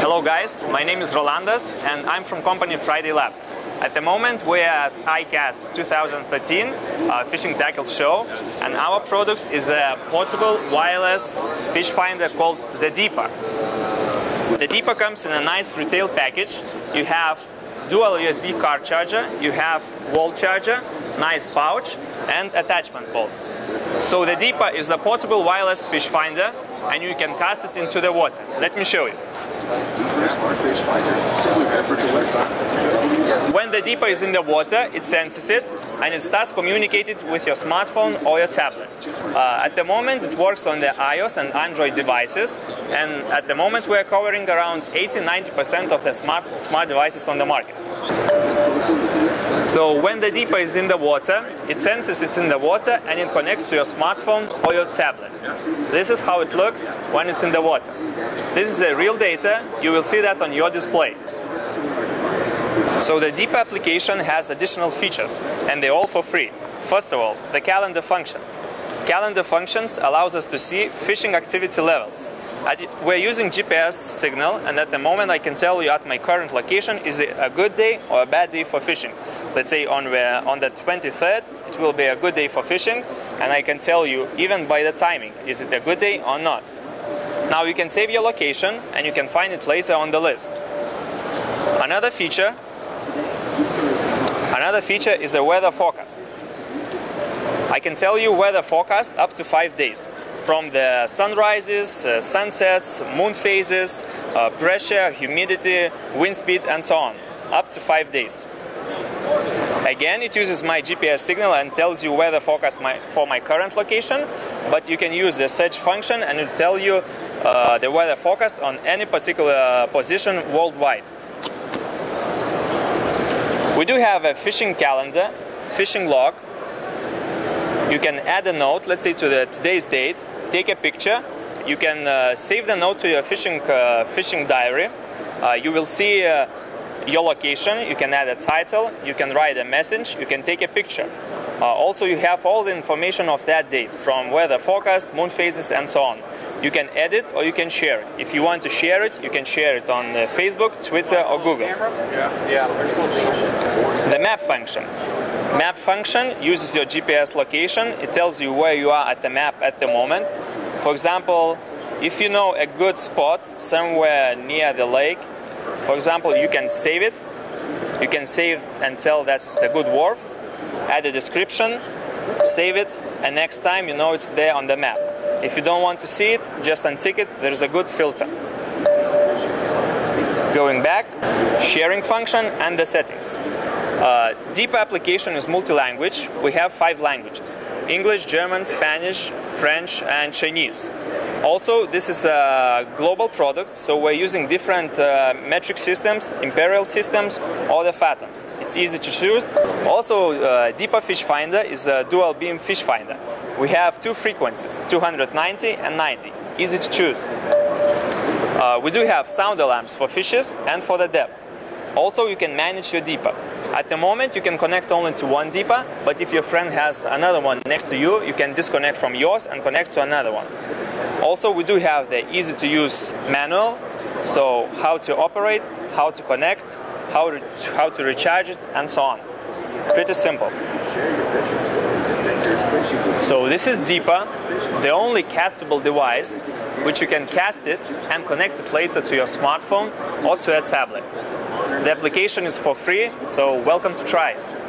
Hello guys, my name is Rolandas and I'm from company Friday Lab. At the moment we are at ICAST 2013 uh, fishing tackle show and our product is a portable wireless fish finder called the Deeper. The Deeper comes in a nice retail package. You have dual USB car charger, you have wall charger, nice pouch and attachment bolts. So the Deeper is a portable wireless fish finder and you can cast it into the water. Let me show you. When the Deeper is in the water, it senses it and it starts communicating with your smartphone or your tablet. Uh, at the moment, it works on the iOS and Android devices, and at the moment, we are covering around 80-90% of the smart smart devices on the market. So when the Deeper is in the water, it senses it's in the water and it connects to your smartphone or your tablet. This is how it looks when it's in the water. This is the real data. You will see that on your display. So the Deep application has additional features and they're all for free. First of all, the calendar function. Calendar functions allows us to see fishing activity levels. We're using GPS signal and at the moment I can tell you at my current location is it a good day or a bad day for fishing. Let's say on the, on the 23rd it will be a good day for fishing and I can tell you even by the timing is it a good day or not. Now you can save your location and you can find it later on the list. Another feature Another feature is the weather forecast. I can tell you weather forecast up to five days from the sunrises, uh, sunsets, moon phases, uh, pressure, humidity, wind speed, and so on, up to five days. Again, it uses my GPS signal and tells you weather forecast my, for my current location, but you can use the search function and it will tell you uh, the weather forecast on any particular position worldwide. We do have a fishing calendar, fishing log. You can add a note, let's say to the today's date, take a picture. You can uh, save the note to your fishing uh, fishing diary. Uh, you will see uh, your location. You can add a title. You can write a message. You can take a picture. Uh, also, you have all the information of that date, from weather forecast, moon phases, and so on. You can edit or you can share it. If you want to share it, you can share it on uh, Facebook, Twitter, or Google. The map function. Map function uses your GPS location. It tells you where you are at the map at the moment. For example, if you know a good spot somewhere near the lake, for example, you can save it. You can save and tell that's a good wharf, add a description, save it, and next time you know it's there on the map. If you don't want to see it, just untick it. There's a good filter. Going back, sharing function and the settings. Uh, Deeper application is multi-language. We have five languages. English, German, Spanish, French, and Chinese. Also, this is a global product, so we're using different uh, metric systems, imperial systems, or the fathoms. It's easy to choose. Also, uh, Deeper Fish Finder is a dual beam fish finder. We have two frequencies, 290 and 90. Easy to choose. Uh, we do have sound alarms for fishes and for the depth. Also, you can manage your Deeper. At the moment, you can connect only to one Deeper, but if your friend has another one next to you, you can disconnect from yours and connect to another one. Also, we do have the easy to use manual, so how to operate, how to connect, how to, how to recharge it, and so on. Pretty simple. So this is Deeper, the only castable device which you can cast it and connect it later to your smartphone or to a tablet. The application is for free, so welcome to try it.